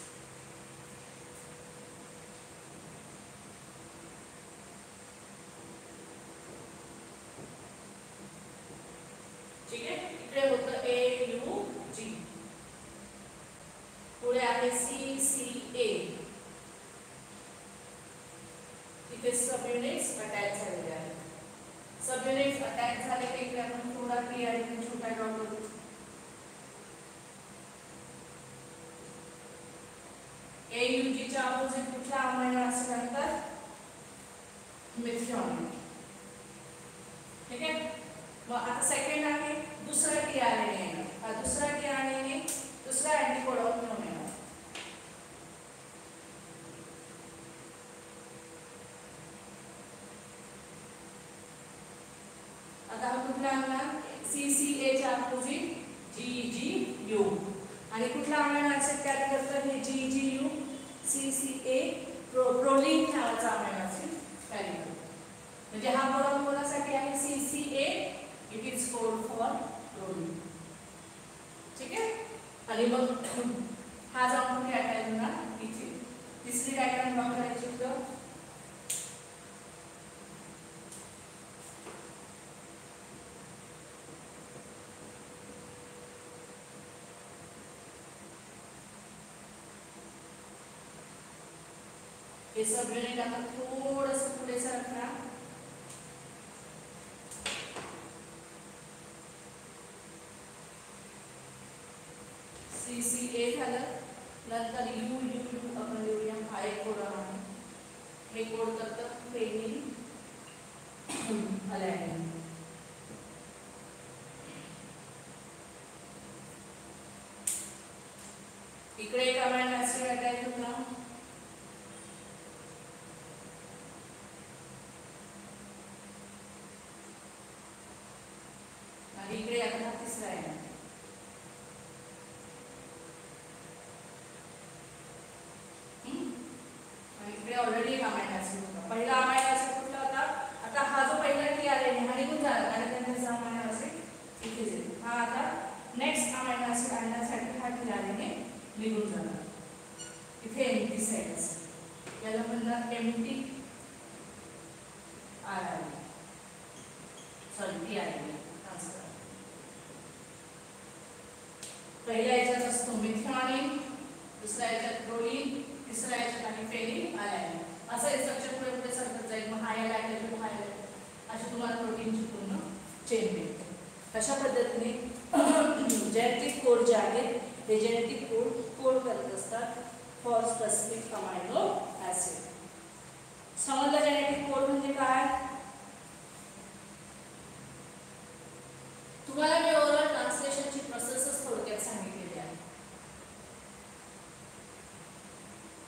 ठीक आहे इकडे होतं ए यू जी पुढे आहे सी सी ए इथे सब युनिट्स अटॅच झालेले आहेत सब युनिट्स अटॅच झाले की इकडे आपण थोडा पी आणि छोटा ड्रॉ करू ए यू जी च्या अपोजिट कुठला अमायनो ऍसिड आणतात मिथेनॉइन ठीक आहे मग आता सेकंड आहे दुसरा टी आर एन ए हा दुसरा टी आर एन ए दुसरा अँटीकोडॉन घेऊन येणार आता हा कुठला आणला सी सी ए च्या अपोजिट जी जी यू आणि कुठला अमायनो ऍसिड कॅरी करतात हे G G U C C A pro proline नावाचा अमायनो ऍसिड कॅरी करतो म्हणजे हा कोडॉन कोणासाठी आहे C C A it is code for proline ठीक आहे आणि मग हा जाऊन कुठे अटॅच होणार इथे तिसरी डायग्राम ड्रॉ करायची होतं हे सब युनिट आता थोडंसं पुढे सरकणार सी सी ए झालं नंतर यू यू यू आपण लिहूया हा एक कोड आहे हे कोड करतं पेनिल अलायनिन इकडे एक अमायनो ऍसिड अटॅच होता आणि इकडे आता हा तिसरा आहे हम्म? आणि इकडे ऑलरेडी एक अमायनो ऍसिड होता पहिला अमायनो ऍसिड कुठला होता आता हा जो पहिला टी आर एन हा निघून झाला कारण त्यांचा अमायनो ऍसिड इथे हा आता नेक्स्ट ऍसिड आणण्यासाठी हा ठिकाणी निघून जाणार इथे एमटी साईड असेल याला म्हणणार MT R I sorry T I transfer पहिल्या याच्यात असतो मिथ्रॉनिन दुसऱ्या याच्यात प्रोलीन तिसऱ्या याच्यात आणि फेलिन आलायन असं हे स्ट्रक्चर पुढे पुढे सरकत जाईल मग हा याला ॲटॅच हा याला अशी तुम्हाला प्रोटीनची पूर्ण चेन मिळते अशा पद्धतीने जेनेटिक कोड जे आहेत हे जेनेटिक कोड कोड करत असतात फॉर स्पेसिफिक अमायनो ॲसिड समजलं जेनेटिक कोड म्हणजे काय तुम्हाला मी ओव्हरऑल ट्रान्सलेशनची प्रोसेसच थोडक्यात सांगितलेली आहे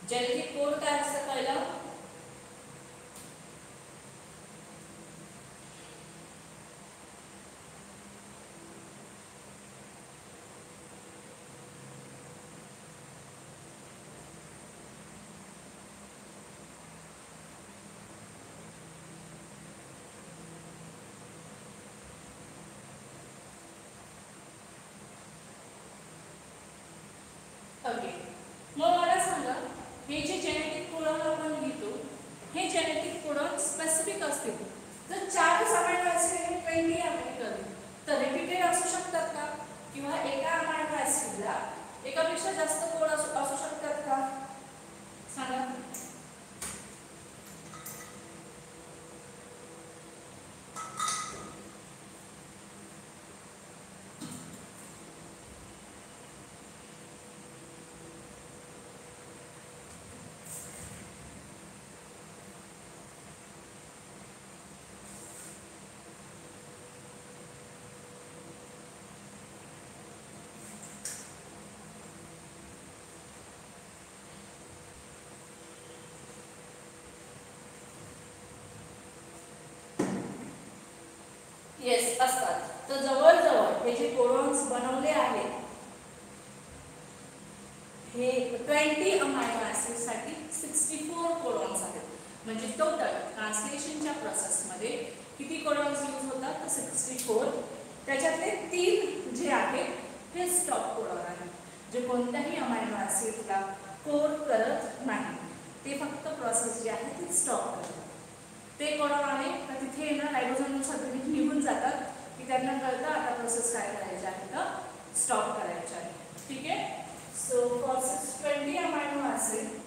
जेनेटिक कोड काय असतं पहिलं मग मला सांगा हे जे जेनेटिक कोडॉन आपण लिहितो हे जेनेटिक कोडॉन स्पेसिफिक असतील. जर चार अमायनो ॲसिड ट्वेंटी अमेरिकन तर रिपीटेड असू शकतात का? किंवा एका अमायनो ॲसिडला एकापेक्षा जास्त कोड असू असू शकतात का सांगा येस असतात तर जवळजवळ हे जे कोडॉन्स बनवले आहेत हे ट्वेंटी अमायनो ॲसिडसाठी सिक्स्टी फोर कोडॉन्स आहेत. म्हणजे टोटल ट्रान्सलेशनच्या प्रोसेसमध्ये किती कोडॉन्स यूज होतात? तर सिक्स्टी फोर. त्याच्यातले तीन जे आहेत हे स्टॉप कोडॉन आहेत. जे कोणत्याही अमायनो ॲसिडला कोड करत नाही. ते फक्त प्रोसेस जी आहे ती स्टॉप करतात. ते कोडॉन आहे तर तिथे ना रायबोझोम सगळे निघून जातात. त्यांना कळतं आता प्रोसेस काय करायचं आहे तर स्टॉप करायचं आहे. ठीक आहे? So process six twenty amino असेल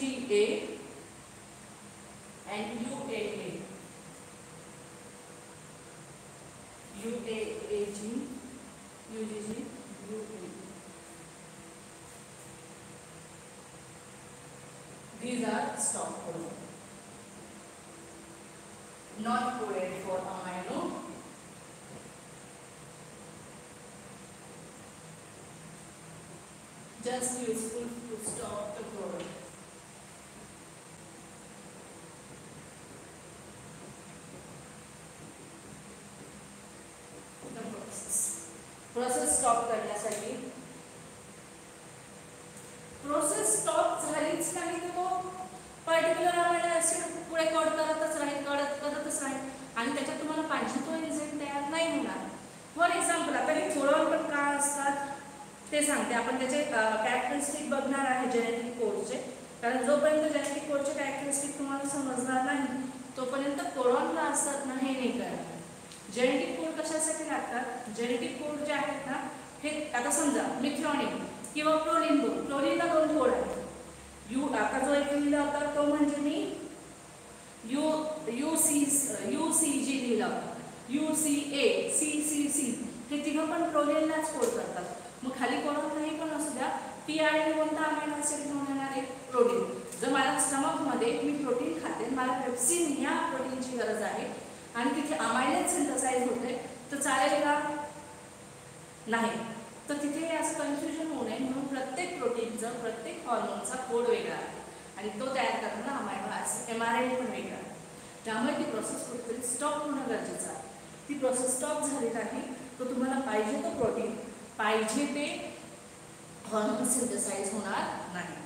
UGA, and UAA. UAAG, UGG, UAA. These are stop codon. Not coded for amino. Just useful stop करण्यासाठी. प्रोसेस स्टॉप झालीच नाही तर तो पर्टिक्युलर अमायनो ऍसिड पुढे कट करतच राहील कडत करतच राहील. आणि त्याच्यात तुम्हाला पाहिजे तो एन्झाईम तयार नाही होणार. फॉर एक्झाम्पल आता हे कोडॉन पण का असतात ते सांगते. आपण त्याचे कॅरेक्टरिस्टिक बघणार आहे जेनेटिक कोडचे कारण जोपर्यंत जेनेटिक कोडचे कॅरेक्टरिस्टिक तुम्हाला समजणार नाही तोपर्यंत कोडॉन का असतात ना हे नाही करणार. जेनेटिक कोड कशासाठी लागतात? जेनेटिक कोड जे आहेत ना हे आता समजा मिथ्रॉनिक किंवा क्लोरिन कोड क्लोरिनला दोन थोड आहेत यू आता जो एक लिहिला होता तो म्हणजे मी U U C U C G लिहिला. होता U C A C C C. हे तिघं पण क्लोरिनलाच कोड करतात. मग खाली कोणात नाही पण असू द्या पी आणि कोणता अमायनो असेल घेऊन येणार आहे? प्रोटीन जर मला स्टमकमध्ये मी प्रोटीन खाते मला पेप्सिन ह्या प्रोटीनची गरज आहे आणि तिथे अमायनेट सिंथसाइज होते तर चालेल का? नाही. तर तिथे हे असं कन्फ्युजन होऊ नये म्हणून प्रत्येक प्रोटीनचं प्रत्येक हॉर्मोनचा कोड वेगळा आहे. आणि तो तयार करताना अमायनो एम आर एन पण वेगळा त्यामुळे ती प्रोसेस कुठेतरी स्टॉप होणं गरजेचं आहे. ती प्रोसेस स्टॉप झाली नाही तर तुम्हाला पाहिजे तो प्रोटीन पाहिजे ते हॉर्मोन सिंथसाइज होणार नाही.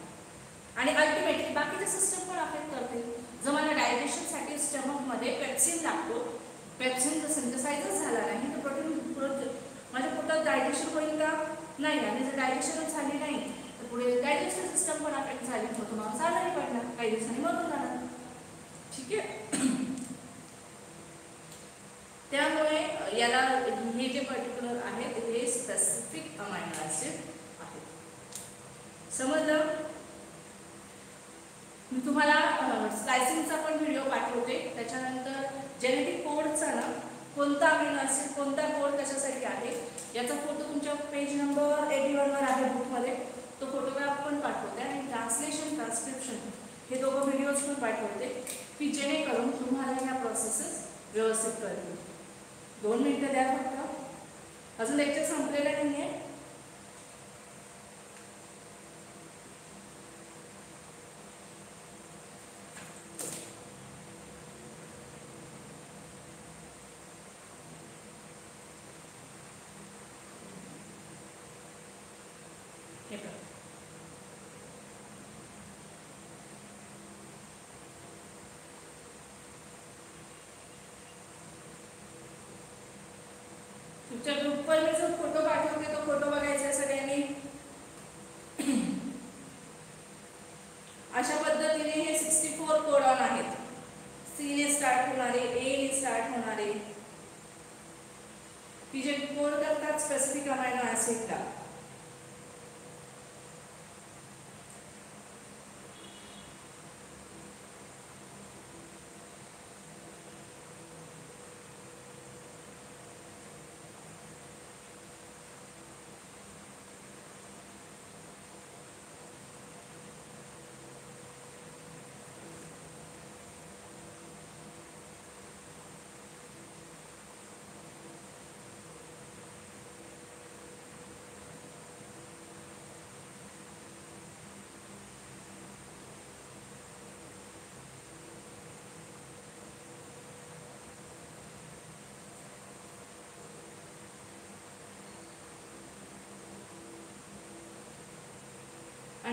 आणि अल्टिमेटली बाकीचे सिस्टम पण अफेक्ट करते जर मला डायजेशनसाठी स्टमकमध्ये पेप्सिन लागतो पेप्सिनचा जर झाला नाही तर प्रोटीन माझ्या पोटात डायजेशन होईल का? नाही आणि जर डायजेशनच झाली नाही तर पुढे डायजेशन सिस्टम पण अफेक्ट झाली मग तुम्हाला चालही पडणार. काही दिवसांनी मरून जाणार. ठीक आहे? *clears throat* त्यामुळे याला हे जे पर्टिक्युलर आहेत हे स्पेसिफिक अमायनो ऍसिड आहे. समजलं? मी तुम्हाला स्लायसिंगचा पण व्हिडिओ पाठवते. त्याच्यानंतर जेनेटिक कोडचा ना कोणता अमिनो ऍसिड कोणता कोड कशासाठी आहे याचा फोटो तुमच्या पेज नंबर एटी वनवर आहे बुकमध्ये तो फोटोग्राफ पण पाठवते आणि ट्रान्सलेशन ट्रान्सक्रिप्शन हे दोघं व्हिडिओज पण पाठवते की जेणेकरून तुम्हाला या प्रोसेसेस व्यवस्थित करतील दोन मिनटं द्या फक्त. अजून लेक्चर संपलेलं नाही आहे हे बघा. तुमच्या मी जर फोटो पाठवते तो फोटो बघायचा आहे सगळ्यांनी अशा पद्धतीने हे सिक्स्टी फोर कोडॉन आहेत सी ने स्टार्ट होणारे ए ने स्टार्ट होणारे की जे कोड करतात स्पेसिफिक अमायनो ऍसिडला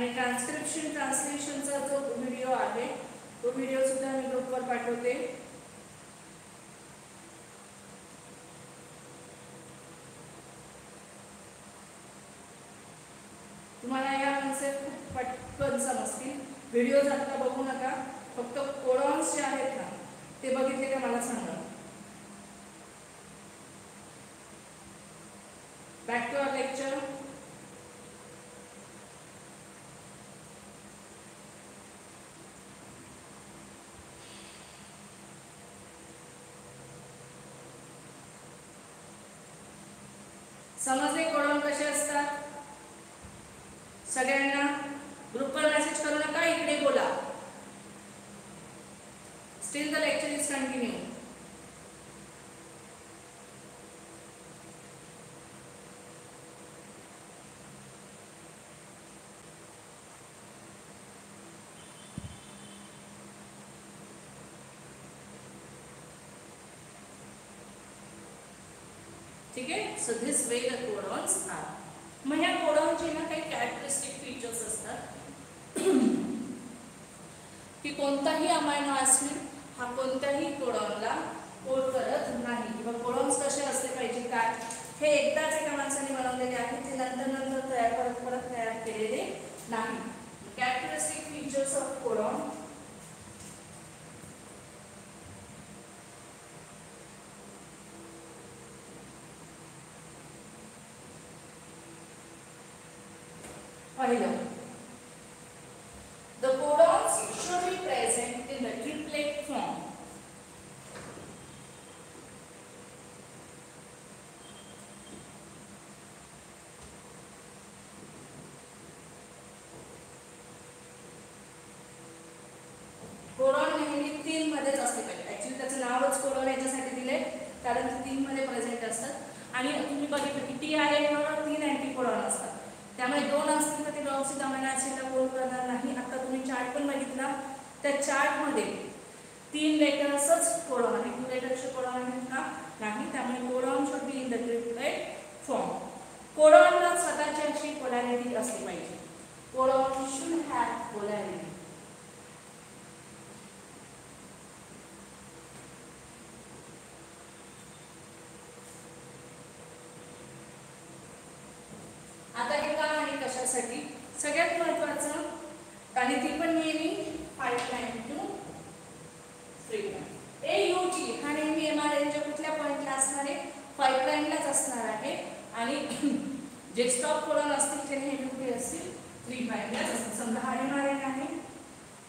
आणि ट्रान्स्क्रिप्शन ट्रान्सलेशनचा जो व्हिडिओ आहे तो व्हिडिओ सुद्धा मी ग्रुपवर पाठवते तुम्हाला या कन्सेप्ट खूप पटकन समजतील व्हिडिओ आता बघू नका फक्त कोडॉन्स जे आहेत ना ते बघितले का मला सांगा बॅक टू आर लेक्चर समजले कोडॉन कसे असतात? सगळ्यांना ग्रुपवर मेसेज करू नका इकडे बोला. Still the lecture is continue ठीक आहे? So this way the codons are मग ह्या कोडॉनचे ना काही कॅरेक्टरिस्टिक फीचर्स असतात. की कोणताही अमायनो ॲसिड हा कोणत्याही कोडॉनला कोड करत नाही. किंवा कोडॉन्स कसे असले पाहिजे काय? हे एकदाच एका माणसाने बनवलेले आहे ते नंतर नंतर तयार परत परत तयार केलेले नाही. कॅरेक्टरिस्टिक फीचर्स ऑफ कोडॉन पहिलं The codons should be present in the triplet form. Codon नेहमी तीन मध्येच असले पाहिजे ऍक्च्युली त्याचं नावच कोडॉन याच्यासाठी दिले कारण ते तीन मध्ये प्रेझेंट असतात आणि तुम्ही बघितलं की टी आर एनवर तीन अँटी कोडॉन असतात त्यामुळे दोन असतील तर ते डॉक्सिड अमायनो ऍसिडला कोड करणार नाही आता तुम्ही चार्ट पण बघितला त्या चार्टमध्ये तीन लेटर्सच कोडॉन आहे. टू लेटर्सचे कोडॉन आहेत का? नाही त्यामुळे codon should be in the triplet form कोडॉनला स्वतःची अशी पोलॅरिटी असली पाहिजे. कोडॉन शुड हॅव पोलॅरिटी आता हे का आहे कशासाठी? सगळ्यात महत्वाचं आणि ती पण नेहमी five line two three line A U G हा नेहमी एम आर एनच्या कुठल्या पॉईंटला असणार आहे फाईव्ह लाईनलाच असणार आहे आणि जे स्टॉप कोडॉन असतील ते नेहमी कुठे असतील थ्री लाईनलाच असतील समजा हा एम आर एन आहे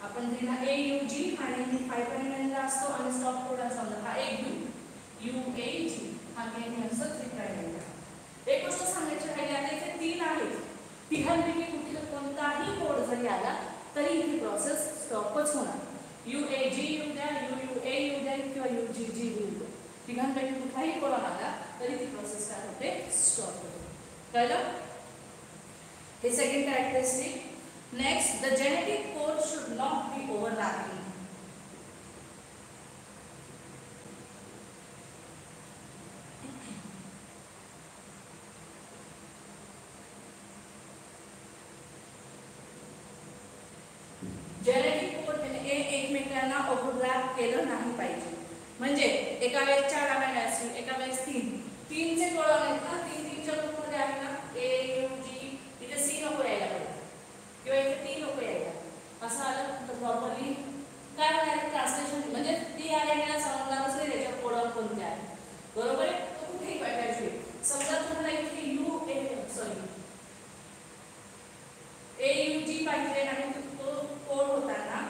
आपण दिला ए यू जी हा नेहमी फाईव्ह लाईनला असतो आणि स्टॉप कोडॉन समजा हा एक यू यू ए जी हा नेहमी असतो थ्री लाईनला एक गोष्ट सांगायची राहिली आता इथे तीन आहेत तिघांपैकी कुठे कोणताही कोड जरी आला तरी इथे चौकच होणार. यू ए जी येऊ द्या यू यू ए येऊ द्या किंवा यू जी जी येऊ द्या. तिघांपैकी कुठलाही कोणा आला तरी ती प्रोसेस काय होते? स्टॉप होते. कळलं? हे second characteristic next the genetic code should not be overlapping genetic code हे एकमेकांना ओव्हरलॅप केलं नाही पाहिजे. म्हणजे एका वेळेस चार अमायनो असतील एका वेळेस तीन. तीनचे कोडॉन आहेत ना तीन तीनच्या ग्रुपमध्ये आहे ना ए यू जी इथे सी नको यायला पाहिजे. किंवा इथे टी नको यायला असं आलं तर प्रॉपरली काय म्हणायचं ट्रान्सलेशन म्हणजे ती आर एन समजणारच नाही त्याच्या कोडॉन कोणत्या आहे बरोबर आहे तो कुठेही पाहिजे समजा तुम्हाला इथे U A sorry A U G पाहिजे आणि तो कोड होताना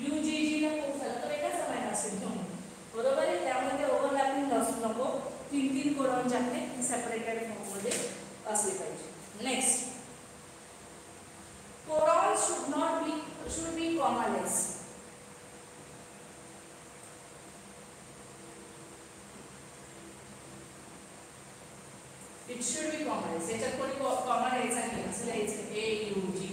यू जी जी ला कोड झाला तर एकाच समय असेल म्हणून बरोबर आहे त्यामध्ये ओव्हरलॅपिंग नसू नको तीन तीन कोडॉन जे आहेत ते सेपरेटेड फॉर्ममध्ये असले पाहिजे. Next codon should not be should be commaless it should be commaless याच्यात कोणी कॉमा लिहायचा नाही. असं लिहायचं ए यू जी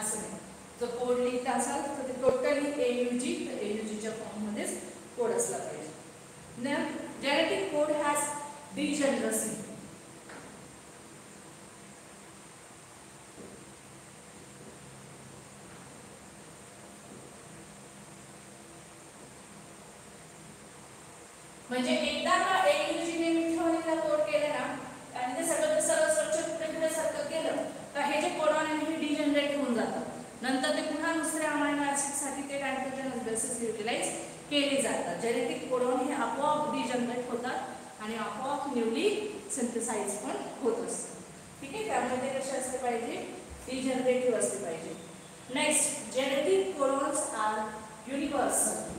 असं नाही. जर कोड लिहित असाल तर ते टोटली ए यू जी तर ए यू जीच्या फॉर्ममध्येच कोड असला पाहिजे. जेनेटिक कोड हॅज डिजनरसी म्हणजे एकदा का एक यू जी ने मिठवणीला केलं ना आणि ते सगळं ते सर्व स्वच्छ कुठे सारखं केलं तर हे जे कोरोना आहे हे डिजनरेट होऊन जातं. नंतर ते पुन्हा दुसऱ्या अमायनो ऍसिडसाठी ते नायट्रोजन बेसिस युटिलाइज केले जातात. जेनेटिक कोडॉन हे आपोआप डिजनरेट होतात आणि आपोआप न्यूली सिंथेसाइज पण होत असतं. ठीक आहे? त्यामुळे ते कसे असले पाहिजे? डिजनरेटिव्ह असले पाहिजे. Next genetic codons are universal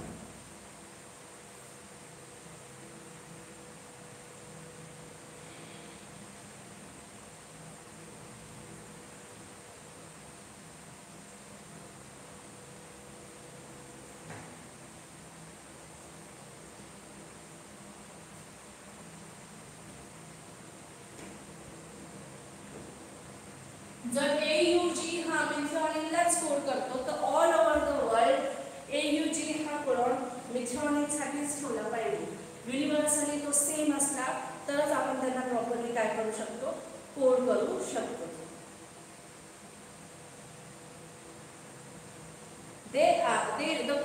universally तो सेम असला तरच आपण त्यांना प्रॉपरली काय करू शकतो? कोड करू शकतो. दे आर दे द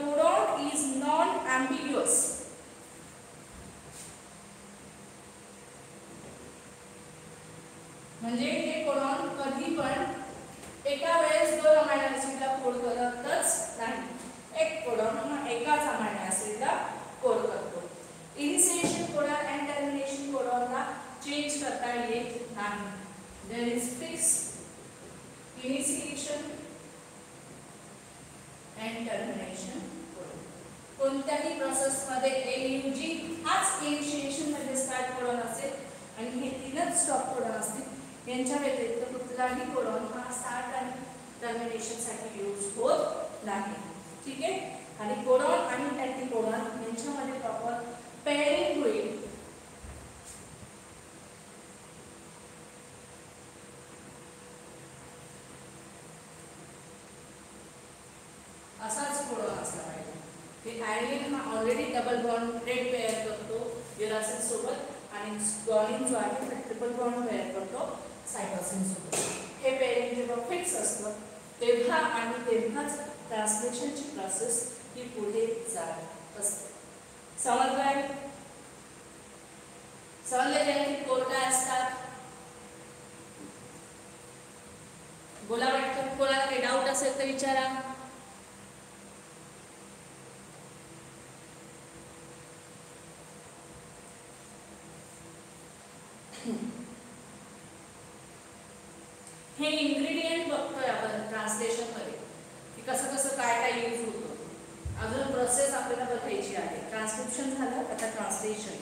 समन्वय समन्वय कोण काय असतात? बोला वाटतं. कोणाला काही डाऊट असेल तर विचारा. transition.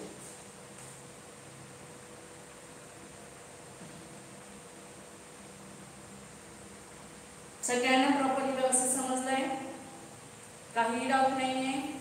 सगळ्यांना प्रॉपरली व्यवस्थित समजलंय काही डाऊट नाहीये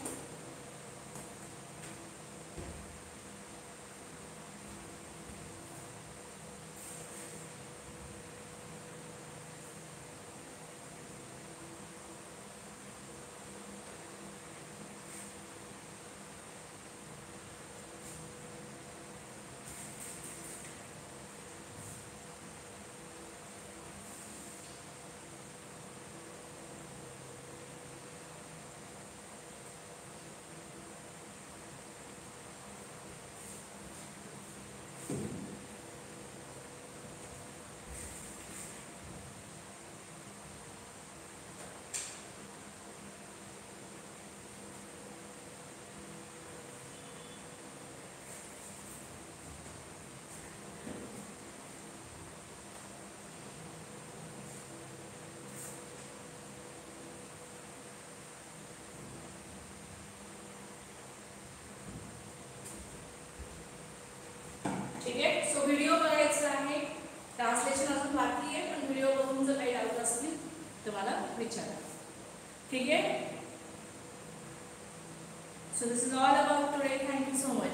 picture. ठीक so this is all about today. Thank you so much.